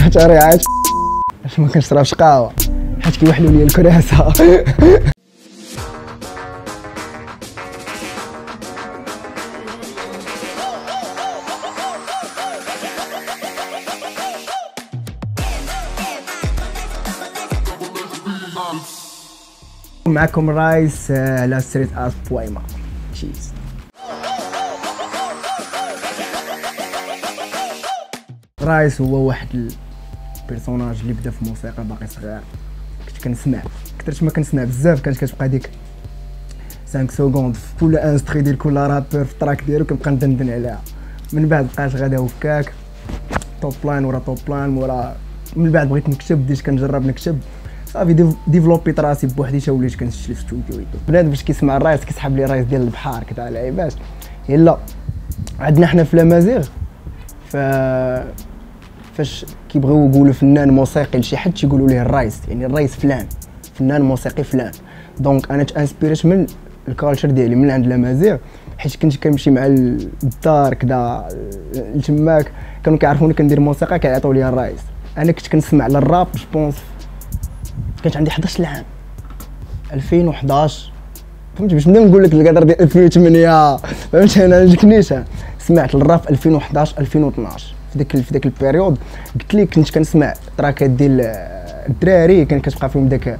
حتى راه عايش باش ما كنشربش قهوة؟ حيت كيوحلوا لي الكراسة. معكم رايس آه، على ستريت اس بويما تشيز رايس هو واحد ال personnage اللي بدا في الموسيقى باقي صغير كنت كنسمع كثرت ما كنسمع بزاف كانت كتبقى ديك 5 secondes في كل instru ديال كل rappeur في ال track ديالو كنبقى ندندن عليها من بعد بقات غادا هكاك top line ورا top line ورا من بعد بغيت نكتب بديت كنجرب نكتب صافي ديف- ديفلوبيت راسي بوحدي تا وليت كنسجل في ستوديو بنادم باش كيسمع الرايس كيسحب لي رايس ديال البحر كذا لعيبات يلا عندنا حنا في لامازيغ ف فاش كيبغيو يقولوا فنان موسيقي لشي حد تيقولوا ليه الرايس يعني الرايس فلان فنان موسيقي فلان. donc أنا تانسبيريت من ال culture ديالي من عند لامازيغ حيت كنت كنمشي مع الدار كدا لتماك كانوا كيعرفوني كندير موسيقى كيعطيو لي الرايس أنا كنت كنسمع للراب je pense كانت عندي 11 عام 2011 فهمت باش نقول لك القدر ديال 2008 فهمت أنا ما جاكنيش سمعت الراب 2011 2012 في ديك في ديك ال période قلت لك كنت كنسمع تراكات ديال الدراري كان كتبقى فيهم داك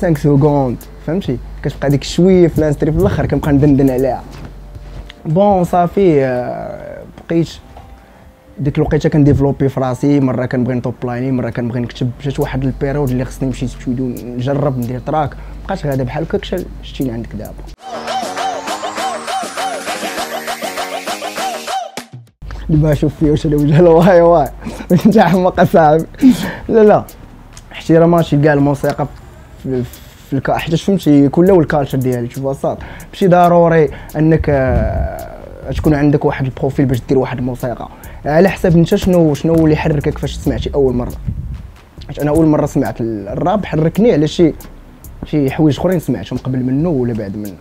5 secondes فهمتي؟ كتبقى ديك شوية في ال instru في الأخر كنبقى ندندن عليها. bon صافي آه، بقيت ديك الوقيتة كنديفلوبي في راسي مرة كنبغي نطوب لايني مرة كنبغي نكتب جات واحد ال période اللي خصني نمشي نجرب ندير track. بقات غادا بحال هكاك شتيني عندك دابا. دابا شوف فيه واش أنا وجه واي واي. واش انت حماق اصاحبي لا لا. احترام ماشي كاع الموسيقى في الكا حيت فهمتي كل والكالتشر ديالي. شوف بساط ماشي ضروري أنك آه، تكون عندك واحد البروفيل باش دير واحد الموسيقى. على حسب أنت شنو شنو اللي حركك فاش سمعتي أول مرة. حيت أنا أول مرة سمعت الراب حركني على شي شي حوايج أخرين سمعتهم قبل منه ولا بعد منه.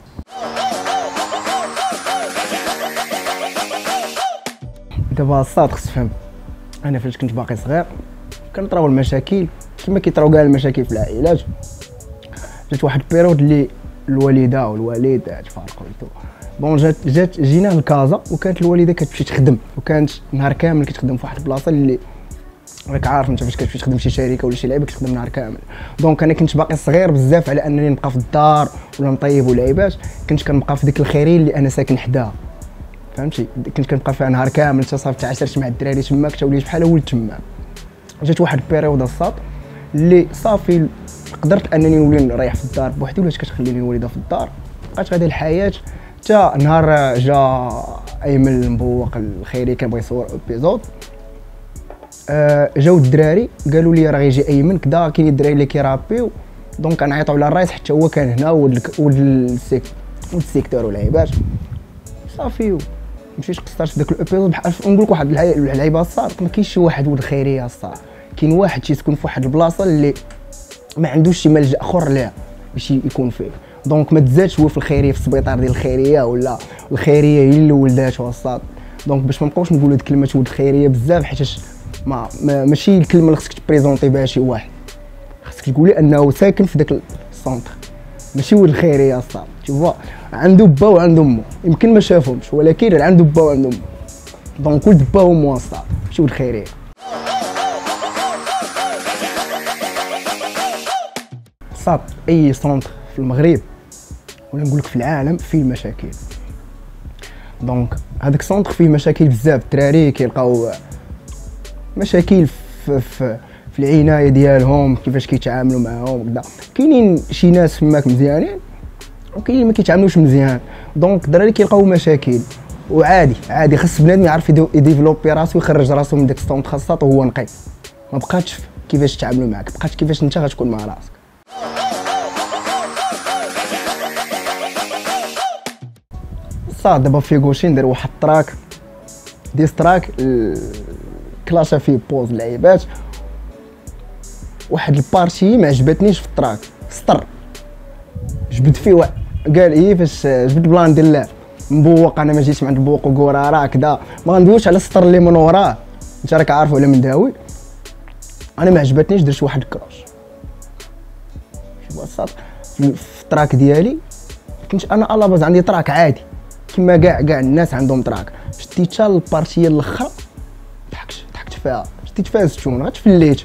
دابا الصاط خص تفهم. أنا فاش كنت باقي صغير كنطراو المشاكل كما كيطراو كاع المشاكل في العائلات. جات واحد ال période اللي الوالدة والوالد تفارقوا bon جات جات جينا لكازا وكانت الوالدة كتمشي تخدم وكانت نهار كامل كتخدم في واحد البلاصة اللي راك عارف أنت فاش كتمشي تخدم شي شركة ولا شي لعيبه كتخدم نهار كامل. donc أنا كنت باقي صغير بزاف على أنني نبقى في الدار ولا نطيب ولعيبات. كنت كنبقى في ديك الخيريه اللي أنا ساكن حداها. فهمتي؟ كنت كنبقى فيها نهار كامل حتى صافي تعاشرت مع الدراري تماك تا وليت بحال ولد تماك جات واحد ال période الصاط اللي صافي قدرت أنني نولي نريح في الدار بوحدي ولات كتخليني الوالده في الدار. بقات غادي الحياة حتى نهار جا ايمن المبوق الخيري كان بغى يصور épisode آه، جاو الدراري قالوا لي راه غيجي ايمن كدا كاين الدراري اللي كيرابيو. donc كنعيطوا على الرايس حتى هو كان هنا ولد ال secteur والعيبات صافي. مشيت قصرت في داك ال épisode بحال نقول لك واحد العي- اللعيبه الصاط ما كاينش شي واحد ولد خيريه الصاط كاين واحد تيسكن في واحد البلاصة اللي ما عندوش شي ملجأ آخر ليها باش يكون فيه. donc ما تزادش هو في الخيرية في السبيطار ديال الخيرية ولا الخيرية هي اللي ولداتو الصاط donc باش ما نبقاوش نقولوا هاد كلمه ولد الخيريه بزاف حيتاش ما, ما ماشي الكلمة اللي خصك تبريزونتي بها شي واحد. خصك تقولي أنه ساكن في داك ال centre. ماشي ولد الخيريه الصاط تشوفوا عنده با وعنده امو يمكن ما شافهمش ولكن عنده با وعنده امو donc ولد با وامو الصاط ماشي ولد الخيريه صاط أي centre في المغرب ولا نقول لك في العالم فيه المشاكل. donc هذاك ال centre فيه مشاكل بزاف. الدراري كيلقاو مشاكل في, في, في العناية ديالهم كيفاش كيتعاملوا معاهم كدا كاينين شي ناس فماك مزيانين وكاينين ما كيتعاملوش مزيان. donc الدراري كيلقاو مشاكل. وعادي عادي. خاص بنادم يعرف يديفلوبي راسو ويخرج راسو من داك ال centre خاصة وهو نقي. ما بقاتش كيفاش يتعاملوا معاك بقات كيفاش انت غتكون مع راسك. صح دابا في غوشين دار واحد التراك ديس تراك ال- كلاشا فيه بوز لعيبات. واحد البارتي ما عجبتنيش في التراك. سطر. جبد فيه قال إيه فاش جبد بلان ديال مبوق أنا ما جيتش مع مبوق وكورا راه كدا. ما غندويش على السطر اللي من وراه. أنت راك عارف ولا من داوي؟ أنا ما عجبتنيش درت واحد الكروش الصاد في التراك ديالي كنت أنا على باز عندي تراك عادي. كما كاع كاع الناس عندهم تراك. شديتها البارتيه الأخرى ضحكت ضحكت فيها. شديت فيها ستون غير تفليت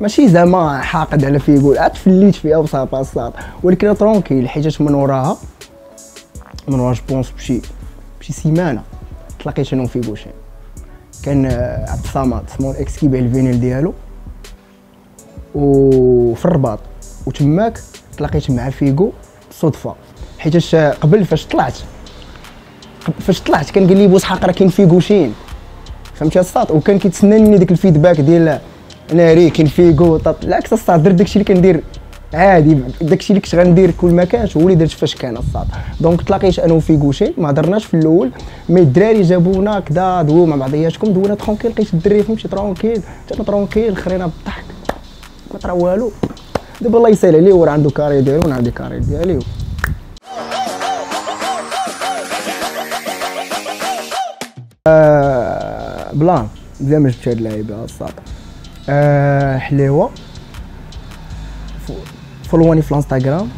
ماشي زعما حاقد على فيقول عاد فليت فيها وصافي الصاد ولكن ترونكيل حيت من وراها من ورا je pense بشي بشي سيمانة تلاقيت أنا وفيغوشين كان آه، عبد الصمد Small X كيبيع ال vinyle ديالو وفي الرباط. وتماك تلاقيت مع فيغو صدفة. حيتاش قبل فاش طلعت فاش طلعت كان قال لي بوسحاق راه كاين فيغوشين. فهمتي الصاط وكان كيتسناني ديك ال feedback ديال ناري كاين فيغو طاط بالعكس الصاط درت داكشي اللي كندير عادي. داكشي اللي كنت غندير كل ما كانش هو اللي درت فاش كان الصاط donc تلاقيت أنا وفيغوشين ما هضرناش في الأول. mais الدراري جابونا كدا دوو مع بعضياتكم دوينا tranquille لقيت الدري فهمتي tranquille. حتى tranquille خرينا بالضحك ما طرا والو. دابا الله يسهل عليه وراه عنده carrière ديالو وأنا عندي carrière ديالي آه plan مزيان ما جبت هاد اللعيبة الصاط. آه حليوة فو- فولواني في الانستغرام.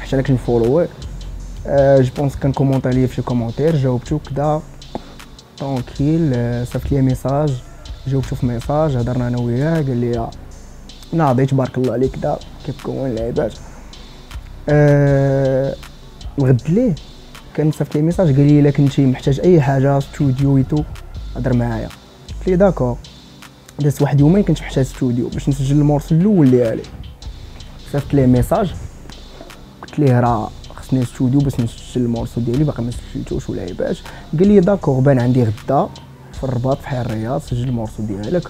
حيت أنا كنفولويه آه je pense كان commenté ليا في commentaire جاوبتو كدا. tranquille آه صيفط ليا message جاوبتو في message هضرنا أنا وياه. قال لي ناضي تبارك الله عليك كدا كيف كون اللعيبات؟ آه الغد ليه. كان صيفط لي message قال لي إلا كنتي محتاج أي حاجة ستوديو ويتو هضر معايا. قلت لي d'accord دازت واحد يومين كنت محتاج ستوديو باش نسجل ال morceau الأول ديالي. صيفط ليه message قلت ليه راه خصني ستوديو باش نسجل ال morceau ديالي باقي ما سجلتوش ولا عيباش. قال لي d'accord بان عندي غدا في الرباط في حي الرياض سجل ال morceau ديالك.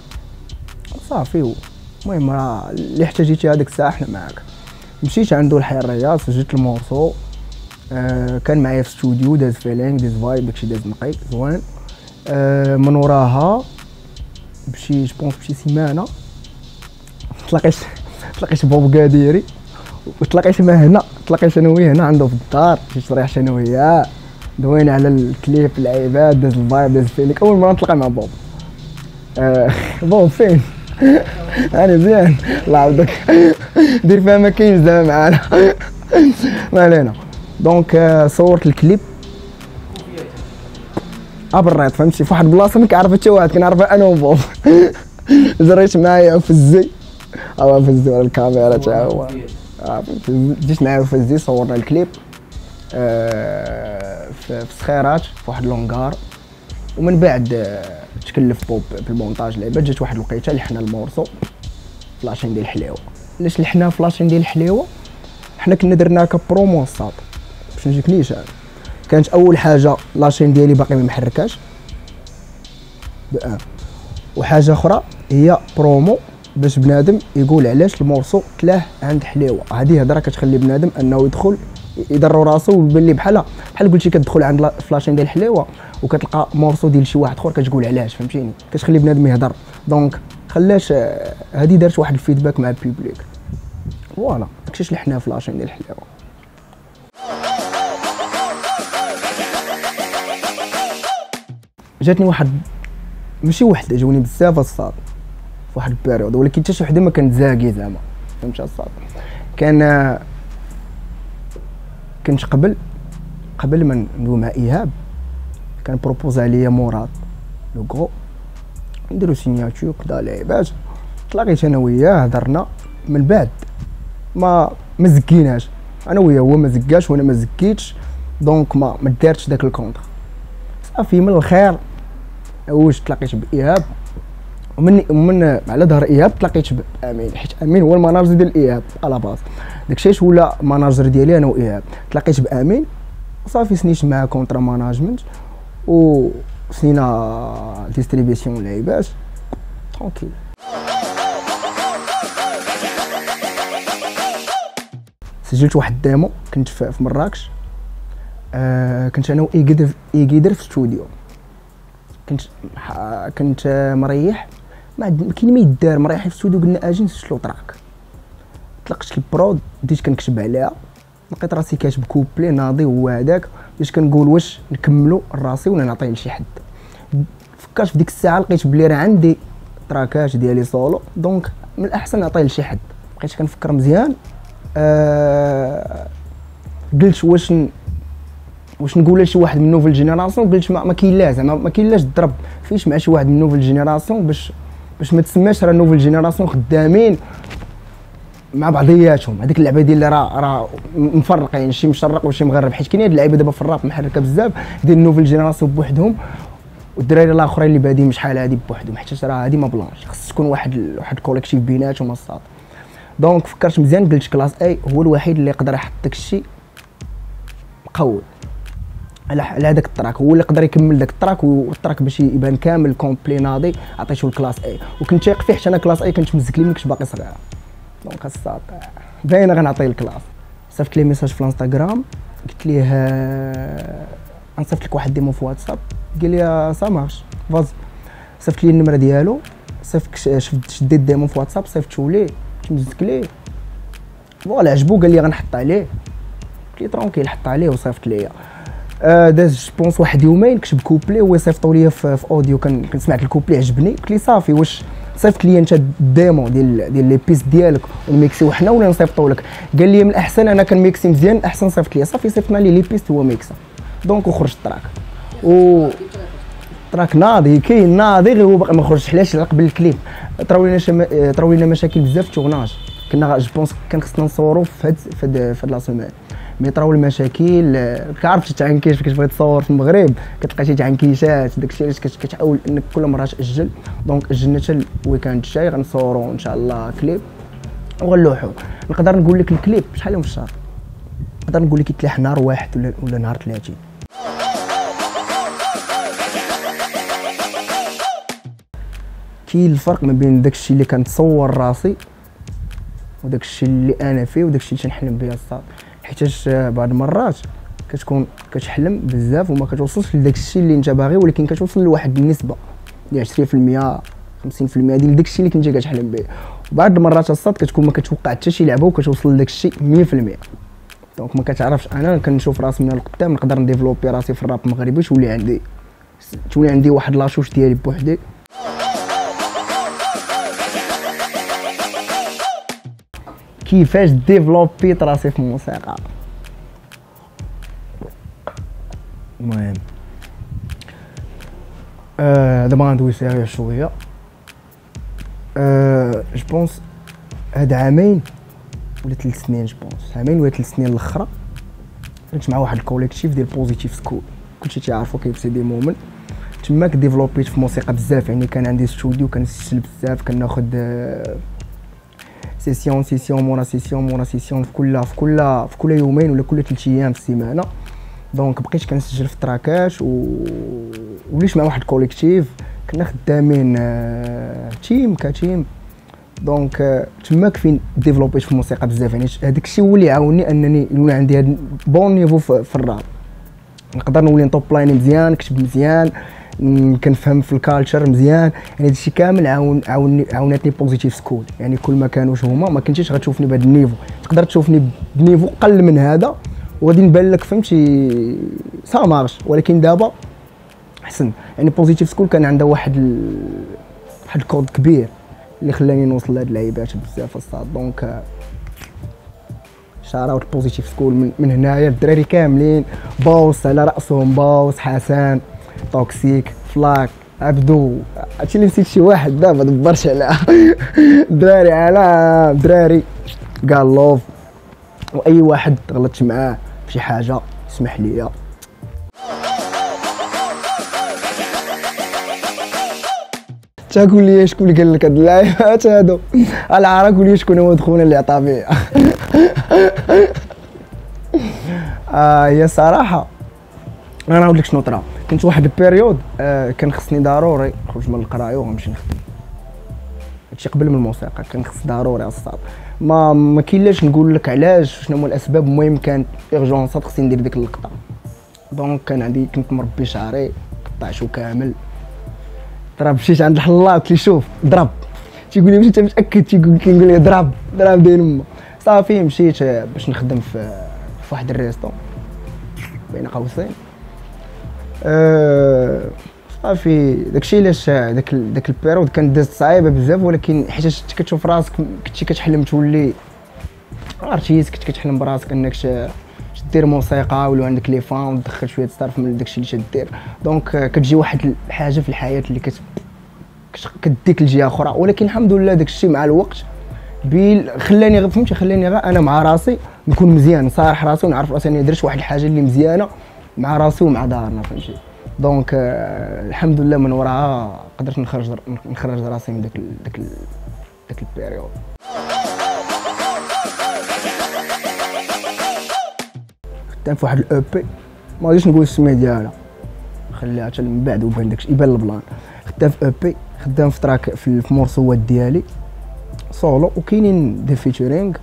صافي المهم راه اللي احتاجيتي هذيك الساعة حنا معاك. مشيت عنده لحي الرياض سجلت ال morceau آه كان معايا في ستوديو داز feeling داز vibe داكشي داز نقي زوين. آه من وراها بشي je pense بشي سيمانة. تلاقيت تلاقيت بوب قاديري وتلاقيت ما هنا تلاقيت أنا وياه هنا؟ عنده في الدار. شي شريحه أنا وياه دوينا على الكليب العيبات داز ال vibe داز feeling أول مرة نتلاقى مع بوب. آه بوب فين؟ أنا مزيان الله يعاودك. دير فيها ما كاينش زعما معانا. ما علينا. دونك آه، صورت الكليب. ابريت فهمتي؟ في واحد البلاصه ما كيعرف حتى واحد كنعرفها أنا وبوب. جريت معايا في الزي. أو في الزي ولا الكاميرا تا هو. آه،؟ جيت معايا في الزي صورنا الكليب. آه، في في الصخيرات في واحد لونغار. ومن بعد آه، تكلف بوب بالمونتاج اللعبه جات واحد الوقيتة لحنا المورسو فلاشين ديال الحلاوه علاش لحنا فلاشين ديال الحلاوه حنا كنا درناها كبرومو الساط باش نجيك نيشان كانت أول حاجة لاشين ديالي باقي ما محركاش وحاجة أخرى هي برومو باش بنادم يقول علاش المورسو تلاه عند حلاوه هذه هضره كتخلي بنادم أنه يدخل يضرو راسو ويبان لي بحال بحال قلتي كتدخل عند لا- فلاشين ديال الحلاوه وكتلقى morceau ديال شي واحد آخر كتقول علاش فهمتيني؟ كتخلي بنادم يهضر donc خلاش آه، هذه دارت واحد ال feedback مع ال public. voilà داكشي اللي حنا ف la chaîne ديال الحلاوه جاتني واحد ماشي وحده جاوني بزاف الصاط. في واحد ال période ولكن حتى شي وحدة ما كانت زاكي زعما. فهمتي الصاط؟ كان كنت قبل قبل ما ندوي مع إيهاب كان بروبوز عليا مراد لو كرو نديرو سيناتور كدا لعيبات تلاقيت أنا وياه هضرنا من بعد. ما ما زكيناش. أنا وياه هو ما زكاش وأنا ما زكيتش. دونك ما ما دارتش داك الكونتر صافي من الخير. واش تلاقيت بايهاب ومن ومن على ظهر إيهاب تلاقيت بامين حيت أمين هو المناجر ديال إيهاب على باس داكشي اش ولا manager ديالي أنا وإيهاب. تلاقيت بامين صافي سنيت معاه contrat management و سنينا distribution لعيبات tranquille سجلت واحد ال démo كنت في مراكش آه كنت أنا وايقدر إيقدر في ستوديو. كنت كنت مريح. ما كاين ما يدار مريح في الاستوديو قلنا أجي نسجلو track طلقت ال prod بديت كنكتب عليها. لقيت راسي كاتب كوبلي ناضي هو هذاك. بديت كنقول واش نكملو راسي ولا نعطيه لشي حد. فكرت في ديك الساعة لقيت بلي راه عندي track ات ديالي solo. donc من الأحسن نعطيه لشي حد. بقيت كنفكر مزيان. آه قلت واش واش نقول لشي واحد من nouvelle génération قلت ما, كاين لا زعما ما كاين لاش تضرب فيش مع شي واحد من نوفل جينيراسيون باش باش ما تسماش راه نوفل جينيراسيون خدامين مع بعضياتهم. هذيك اللعبة ديال راه راه مفرقين. شي مشرق وشي مغرب. حيت كاين هاد اللعيبة دابا في الراب محركة بزاف ديال نوفل جينيراسيون بوحدهم. والدراري الآخرين اللي بادين شحال هادي بوحدهم. حيت راه هادي ما بلانش. خص تكون واحد واحد كوليكتيف بيناتهم الصاد دونك فكرت مزيان قلت كلاس اي هو الوحيد اللي يقدر يحط داك الشيء مقود على على هذاك التراك. هو اللي يقدر يكمل داك ال track وال track باش يبان كامل complet ناضي عطيتو ل Klass-A وكنت تايق فيه حتى أنا Klass-A كنت مزك لي ملي كنت باقي صغير. donc الصاط باينة غنعطيه ل Klass صيفط لي message في الانستغرام قلت ليه غنصيفط لك واحد démo في واتساب. قال لي ça marche vas-y. صيفط لي النمرة ديالو. صيفط شفت شديت démo في واتساب صيفطتو ليه. تمزك ليه. voilà عجبو قال لي غنحط عليه. قلت لي tranquille حط عليه وصيفط ليا. آه داز je pense واحد يومين كتب كوبلي هو صيفطو ليا في, audio كنت سمعت الكوبلي عجبني. قلت لي صافي واش صيفط لي انت ال démo ديال ديال les pistes ديالك ونميكسيو حنا ولا نصيفطو لك؟ قال لي من الأحسن أنا كنميكسي مزيان أحسن صيفط لي صافي صيفطنا لي les pistes هو ميكسا donc وخرج ال track. و track ناضي كاين ناضي غير هو باقي ما خرجش. علاش؟ قبل الكليب. طراو لنا طراو لنا مشاكل بزاف في ال tournage كنا je pense كان خصنا نصورو في هاد في هاد la semaine mais طراو المشاكل كعرفت تعنكيش فاش بغيت تصور في المغرب كتلقى شي تعنكيشات داكشي علاش كتحاول إنك كل مرة تأجل. donc أجلنا حتى ال weekend الجاي غنصورو إن شاء الله كليب. وغنلوحو. نقدر نقول لك الكليب شحال يوم في الشهر؟ نقدر نقول لك يتلاح نهار واحد ولا ولا نهار 30 كاين الفرق ما بين داكشي اللي كنتصور راسي وداكشي اللي أنا فيه وداكشي اللي تنحلم به الساط. حيتاش بعض المرات كتكون كتحلم بزاف وما كتوصلش لداكشي اللي انت باغي ولكن كتوصل لواحد النسبة ديال 20% 50% ديال داكشي اللي كنتي كتحلم به. وبعض المرات الساط كتكون ما كتوقع حتى شي لعبة وكتوصل لداكشي 100% donc ما كتعرفش. أنا كنشوف راسي من القدام نقدر نديفلوبي راسي في الراب المغربي تولي عندي تولي عندي واحد la touche ديالي بوحدي. كيفاش ديفلوبيت راسي في الموسيقى. المهم. آه دابا غندوي sérieux شوية. آه je pense هاد عامين ولا ثلاث سنين je pense عامين ولا ثلاث سنين الأخرى. كنت مع واحد ال collectif ديال Positive School كلشي تيعرفو كيف سيدي مومن. تماك ديفلوبيت في موسيقى بزاف. يعني كان عندي ستوديو كنسجل بزاف كناخد آه session session مورا session مورا session في كل في كل في كل يومين ولا كل ثلاث أيام في السيمانة. donc بقيت كنسجل في التراكات و وليت مع واحد collectif كنا خدامين team ك team donc تماك فين ديفلوبيت في الموسيقى بزاف. يعني هذاك الشيء هو اللي عاوني أنني يولي عندي هاد bon niveau في الراب. نقدر نولي ن top line مزيان نكتب مزيان. كنفهم في ال culture مزيان. يعني هادشي كامل عاون عاوني عاونتني Positive School يعني كل ما كانوا هما ما كنتيش غتشوفني بهذا ال niveau تقدر تشوفني ب niveau قل من هذا وغادي نبان لك فهمتي؟ ça marche ولكن دابا أحسن. يعني Positive School كان عندها واحد ال... واحد الكود كبير اللي خلاني نوصل لهاد اللعيبات بزاف الساط. donc شاراوت بوزيتيف سكول من, من هنايا. الدراري كاملين. باوس على رأسهم باوس حسن توكسيك فلاك عبدو. هادشي اللي نسيت شي واحد دابا دبرش على دراري على دراري. قال لوف. وأي واحد غلطت معاه في شي حاجة اسمح لي. تاكل لي شكون اللي قال لك هاد اللايفات هادو؟ العرا قول لي شكون هو دخونا اللي عطا فيا آه هي صراحة أنا نقول لك شنو طرا. كنت واحد ال période آه كان خصني ضروري نخرج من القراية ونمشي نخدم. هادشي قبل من الموسيقى كان خص ضروري الساط ما ما كاينلاش نقول لك علاش شنو هما الأسباب المهم كانت إيرجونسات خصني ندير ديك اللقطة. donc كان عندي كنت مربي شعري قطعتو كامل. ضرب مشيت عند الحلاق قلت لي شوف ضرب. تيقول لي انت متأكد؟ تيقول كيقول لي ضرب ضرب داير ما صافي مشيت باش نخدم في في واحد ال resto بين قوسين. صافي. داكشي علاش داك داك ال période كانت دازت صعيبه بزاف ولكن حيت كنت كتشوف راسك كنتي كتحلم تولي artiste كنت كتحلم براسك انك دير موسيقى ولو عندك les fans وتدخل شوية ستارف من داكشي اللي تدير. donc آه، كتجي واحد الحاجة في الحياة اللي كت كديك لجهة أخرى. ولكن الحمد لله داكشي مع الوقت بيل خلاني غير فهمتي خلاني غير أنا مع راسي نكون مزيان نصارح راسي ونعرف راسي اني درت واحد الحاجة اللي مزيانة. مع راسي ومع دارنا فهمتي؟ donc آه، الحمد لله من وراها قدرت نخرج نخرج راسي من داك داك داك ال période خدام في واحد ال EP ما غاديش نقول السمية ديالها. خليها حتى من بعد وبان داكشي يبان البلان. خدام في EP خدام في track في المرسوات ديالي. سولو وكاينين des featuring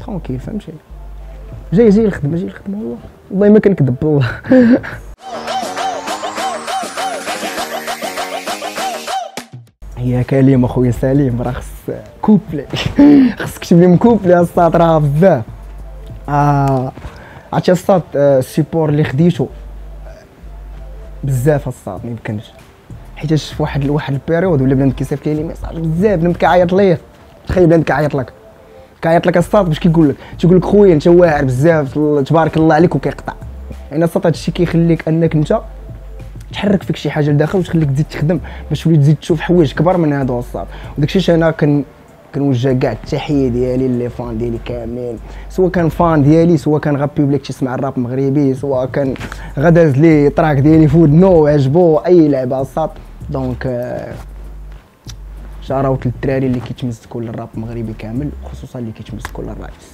tranquille فهمتي؟ جاي جاي الخدمة جاي الخدمة والله والله ما كنكذب والله. هي كلمه خويا سليم راه خص كوبلي. خص تكتب لي كوبلي الساط راه بزاف. آه عرفتي الساط آه، ال support اللي خديتو؟ بزاف الساط ما يمكنش. في واحد واحد ال période ولا بنادم كيصيفط لي message بزاف بنادم كيعيط ليا تخيل بنادم كيعيط لك. كيعيط لك الساط باش كيقول لك تيقول لك خويا انت واعر بزاف تبارك الله عليك وكيقطع. يعني الساط هادشي كيخليك انك انت تحرك فيك شي حاجة لداخل وتخليك تزيد تخدم باش تولي تزيد تشوف حوايج كبر من هادو الساط وداكشي علاش أنا كن كنوجه كاع التحية ديالي les fans ديالي كاملين. سواء كان fan ديالي سواء كان غا public تيسمع الراب مغربي سواء كان غداز لي track ديالي في ودنو عجبو أي لعبة الساط donc آه، shoutout للدراري اللي كيتمسكوا للراب المغربي كامل خصوصا اللي كيتمسكوا للرئيس